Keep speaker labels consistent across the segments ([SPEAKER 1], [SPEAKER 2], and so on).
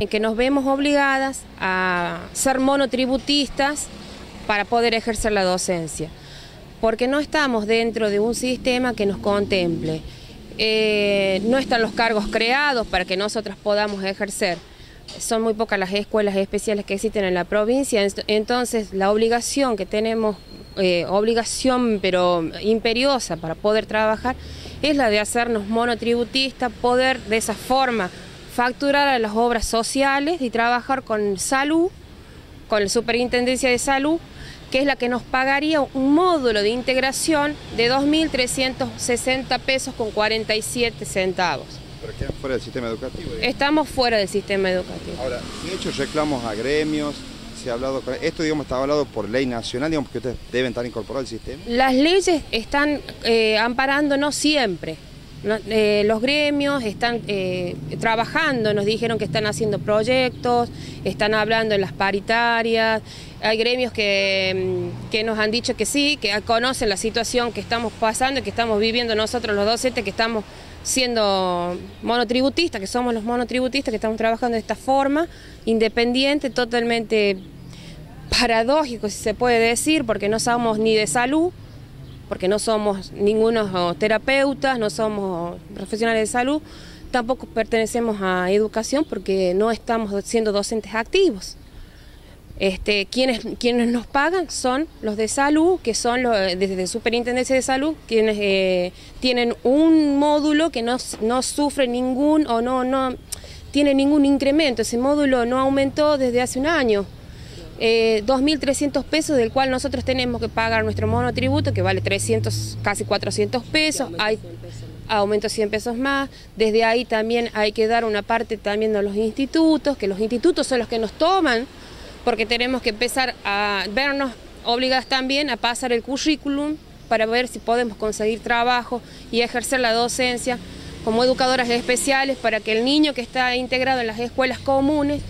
[SPEAKER 1] En que nos vemos obligadas a ser monotributistas para poder ejercer la docencia, porque no estamos dentro de un sistema que nos contemple. Eh, no están los cargos creados para que nosotras podamos ejercer. Son muy pocas las escuelas especiales que existen en la provincia, entonces la obligación que tenemos, eh, obligación pero imperiosa para poder trabajar, es la de hacernos monotributistas, poder de esa forma facturar a las obras sociales y trabajar con salud, con la Superintendencia de Salud, que es la que nos pagaría un módulo de integración de 2.360 pesos con 47 centavos.
[SPEAKER 2] Pero quedan fuera del sistema educativo.
[SPEAKER 1] Estamos fuera del sistema educativo.
[SPEAKER 2] Ahora, se han hecho reclamos a gremios, se ha hablado, esto digamos está hablado por ley nacional, digamos que ustedes deben estar incorporados al sistema.
[SPEAKER 1] Las leyes están eh, amparándonos siempre. Eh, los gremios están eh, trabajando, nos dijeron que están haciendo proyectos, están hablando en las paritarias, hay gremios que, mm, que, nos han dicho que sí, que conocen la situación que estamos pasando y que estamos viviendo nosotros los docentes, que estamos siendo monotributistas, que somos los monotributistas, que estamos trabajando de esta forma, independiente, totalmente paradójico, si se puede decir, porque no somos ni de salud, porque no somos ningunos terapeutas, no somos profesionales de salud, tampoco pertenecemos a educación porque no estamos siendo docentes activos. Este, quienes, nos pagan son los de salud, que son los, desde Superintendencia de Salud, quienes eh, tienen un módulo que no, no sufre ningún o no, no tiene ningún incremento. Ese módulo no aumentó desde hace un año eh, 2.300 pesos, del cual nosotros tenemos que pagar nuestro monotributo, que vale 300, casi 400 pesos, hay aumento 100 pesos más, desde ahí también hay que dar una parte también a los institutos, que los institutos son los que nos toman, porque tenemos que empezar a vernos obligadas también a pasar el currículum para ver si podemos conseguir trabajo y ejercer la docencia como educadoras especiales para que el niño que está integrado en las escuelas comunes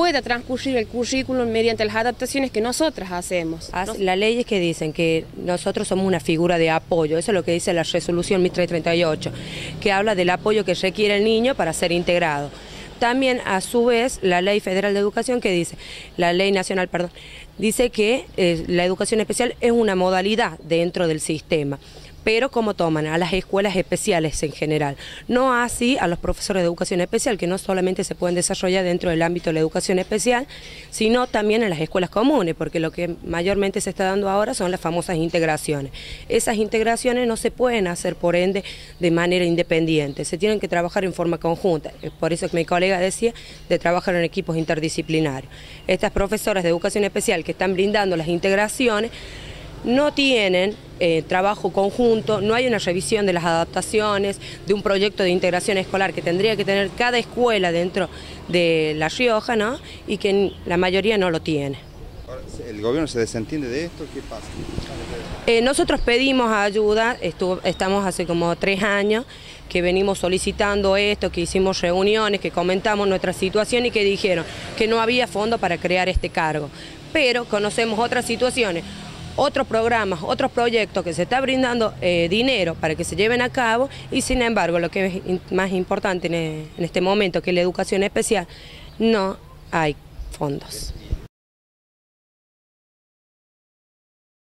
[SPEAKER 1] pueda transcurrir el currículum mediante las adaptaciones que nosotras hacemos.
[SPEAKER 3] Las leyes que dicen que nosotros somos una figura de apoyo, eso es lo que dice la resolución 1338, que habla del apoyo que requiere el niño para ser integrado. También, a su vez, la Ley Federal de Educación que dice, la Ley Nacional, perdón, dice que eh, la educación especial es una modalidad dentro del sistema pero como toman a las escuelas especiales en general, no así a los profesores de educación especial, que no solamente se pueden desarrollar dentro del ámbito de la educación especial, sino también en las escuelas comunes, porque lo que mayormente se está dando ahora son las famosas integraciones. Esas integraciones no se pueden hacer, por ende, de manera independiente, se tienen que trabajar en forma conjunta. Por eso que mi colega decía de trabajar en equipos interdisciplinarios. Estas profesoras de educación especial que están brindando las integraciones, no tienen eh, trabajo conjunto, no hay una revisión de las adaptaciones, de un proyecto de integración escolar que tendría que tener cada escuela dentro de La Rioja, ¿no? Y que la mayoría no lo tiene.
[SPEAKER 2] ¿El gobierno se desentiende de esto? ¿Qué pasa?
[SPEAKER 3] Eh, nosotros pedimos ayuda, estamos hace como tres años que venimos solicitando esto, que hicimos reuniones, que comentamos nuestra situación y que dijeron que no había fondo para crear este cargo. Pero conocemos otras situaciones otros programas, otros proyectos que se está brindando eh, dinero para que se lleven a cabo y sin embargo lo que es más importante en este momento que la educación especial, no hay fondos.